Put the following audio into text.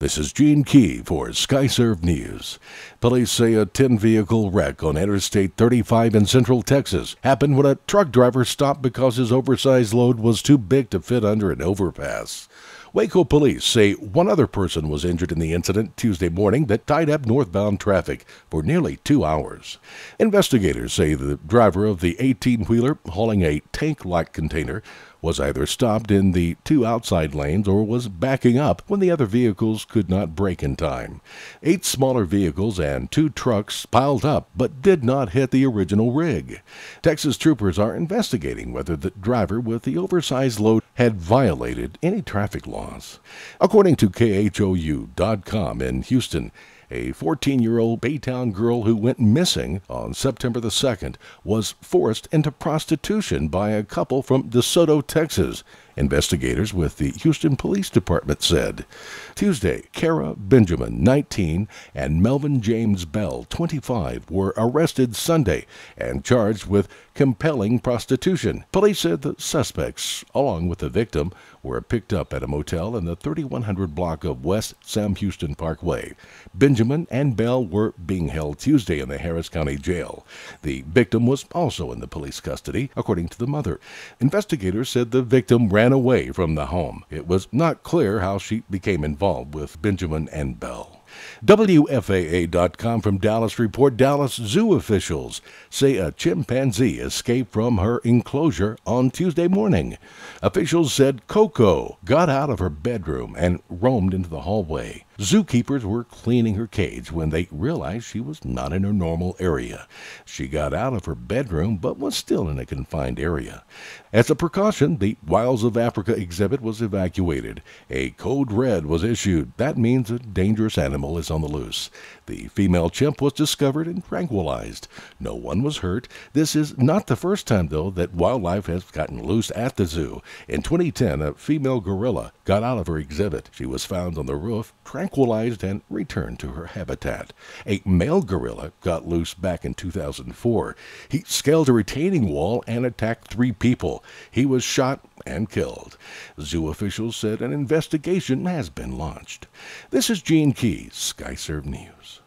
This is Gene Key for SkyServe News. Police say a 10 vehicle wreck on Interstate 35 in Central Texas happened when a truck driver stopped because his oversized load was too big to fit under an overpass. Waco police say one other person was injured in the incident Tuesday morning that tied up northbound traffic for nearly two hours. Investigators say the driver of the 18 wheeler hauling a tank like container was either stopped in the two outside lanes or was backing up when the other vehicles could not brake in time. Eight smaller vehicles and two trucks piled up but did not hit the original rig. Texas troopers are investigating whether the driver with the oversized load had violated any traffic laws. According to KHOU.com in Houston, a 14 year old Baytown girl who went missing on September the 2nd was forced into prostitution by a couple from DeSoto, Texas. Investigators with the Houston Police Department said. Tuesday, Kara Benjamin, 19, and Melvin James Bell, 25, were arrested Sunday and charged with compelling prostitution. Police said the suspects, along with the victim, were picked up at a motel in the 3100 block of West Sam Houston Parkway. Benjamin and Bell were being held Tuesday in the Harris County Jail. The victim was also in the police custody, according to the mother. Investigators said the victim ran ran away from the home. It was not clear how she became involved with Benjamin and Bell. WFAA.com from Dallas report Dallas zoo officials say a chimpanzee escaped from her enclosure on Tuesday morning. Officials said Coco got out of her bedroom and roamed into the hallway. Zookeepers were cleaning her cage when they realized she was not in her normal area. She got out of her bedroom but was still in a confined area. As a precaution, the Wilds of Africa exhibit was evacuated. A code red was issued. That means a dangerous animal is on the loose. The female chimp was discovered and tranquilized. No one was hurt. This is not the first time, though, that wildlife has gotten loose at the zoo. In 2010, a female gorilla got out of her exhibit. She was found on the roof, tranquilized, and returned to her habitat. A male gorilla got loose back in 2004. He scaled a retaining wall and attacked three people. He was shot and killed. Zoo officials said an investigation has been launched. This is Gene Keys, SkyServe News.